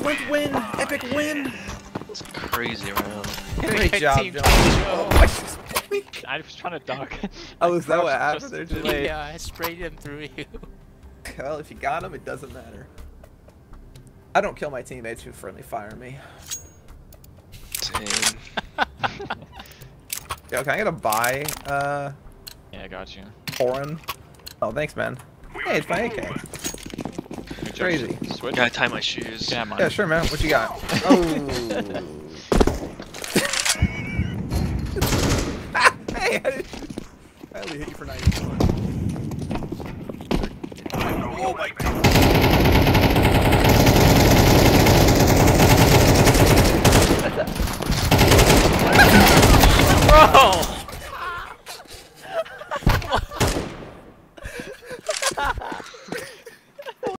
Excellent win! Epic win! It's crazy round. Great job, team, John. Joe. Oh, I was trying to duck. Oh, is that what Just happened there, too Yeah, I sprayed him through you. Well, if you got him, it doesn't matter. I don't kill my teammates who friendly fire me. Same. Yo, can I get a buy, uh, Yeah, I got you. foreign? Oh, thanks, man. Hey, it's my AK. Crazy. Switch. Gotta tie my shoes. Yeah, mine. Yeah, sure, man. What you got? oh. hey, I, I only hit you for Oh my god.